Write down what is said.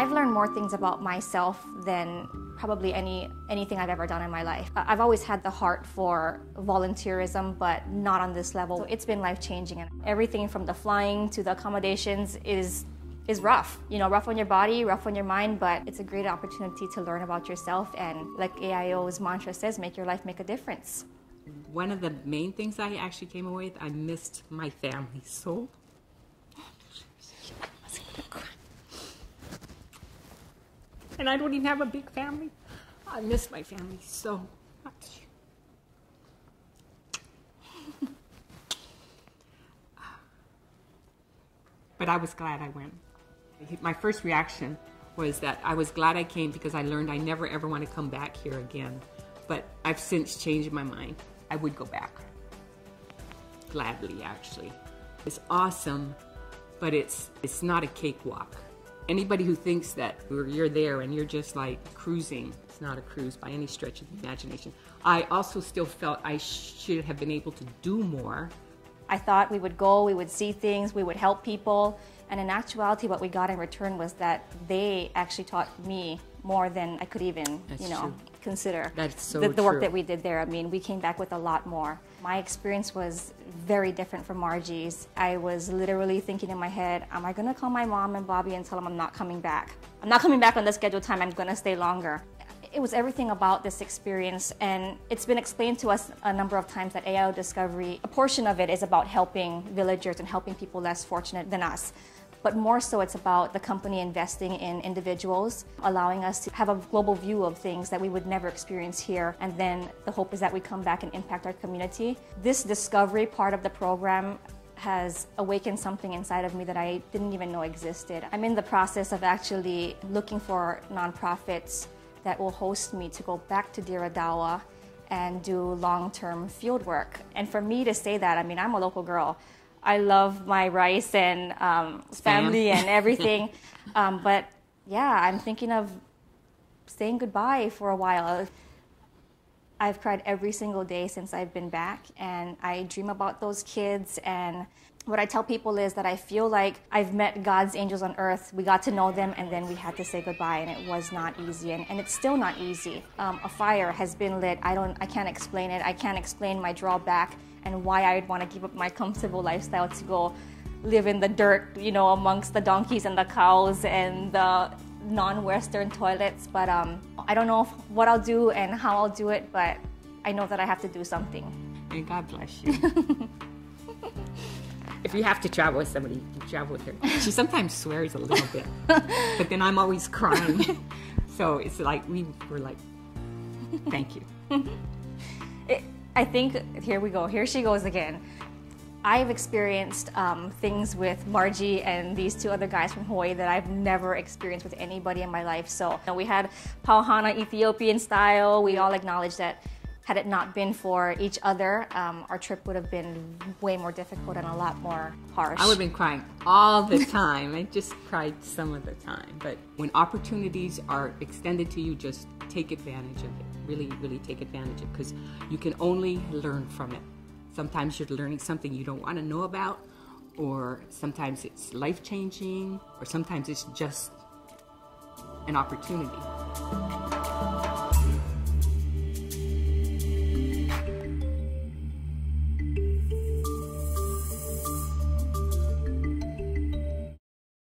I've learned more things about myself than probably any anything I've ever done in my life. I've always had the heart for volunteerism, but not on this level. It's been life changing, and everything from the flying to the accommodations is is rough. You know, rough on your body, rough on your mind, but it's a great opportunity to learn about yourself and, like AIO's mantra says, make your life make a difference. One of the main things I actually came away with, I missed my family so. And I don't even have a big family. I miss my family so much. but I was glad I went. My first reaction was that I was glad I came because I learned I never ever want to come back here again. But I've since changed my mind. I would go back. Gladly, actually. It's awesome, but it's it's not a cakewalk. Anybody who thinks that you're there and you're just like cruising, it's not a cruise by any stretch of the imagination. I also still felt I should have been able to do more. I thought we would go, we would see things, we would help people, and in actuality, what we got in return was that they actually taught me more than I could even, That's you know, true. Consider. So the, the work that we did there. I mean, we came back with a lot more. My experience was very different from Margie's. I was literally thinking in my head, am I gonna call my mom and Bobby and tell them I'm not coming back? I'm not coming back on the scheduled time, I'm gonna stay longer it was everything about this experience, and it's been explained to us a number of times that AIO Discovery, a portion of it is about helping villagers and helping people less fortunate than us but more so it's about the company investing in individuals, allowing us to have a global view of things that we would never experience here. And then the hope is that we come back and impact our community. This discovery part of the program has awakened something inside of me that I didn't even know existed. I'm in the process of actually looking for nonprofits that will host me to go back to Dire Dawa and do long-term field work. And for me to say that, I mean, I'm a local girl. I love my rice and um, family and everything. um, but yeah, I'm thinking of saying goodbye for a while. I've cried every single day since I've been back, and I dream about those kids. And what I tell people is that I feel like I've met God's angels on earth. We got to know them, and then we had to say goodbye, and it was not easy, and, and it's still not easy. Um, a fire has been lit. I don't. I can't explain it. I can't explain my drawback and why I'd want to give up my comfortable lifestyle to go live in the dirt, you know, amongst the donkeys and the cows and the non-Western toilets. But um, I don't know what I'll do and how I'll do it, but I know that I have to do something. And God bless you. if you have to travel with somebody, you travel with her. She sometimes swears a little bit, but then I'm always crying. so it's like we were like, thank you. It, I think, here we go, here she goes again. I've experienced um, things with Margie and these two other guys from Hawaii that I've never experienced with anybody in my life. So you know, we had Pauhana Ethiopian style. We all acknowledged that had it not been for each other, um, our trip would have been way more difficult and a lot more harsh. I would have been crying all the time. I just cried some of the time. But when opportunities are extended to you, just take advantage of it. Really, really take advantage of it because you can only learn from it. Sometimes you're learning something you don't want to know about, or sometimes it's life changing, or sometimes it's just an opportunity.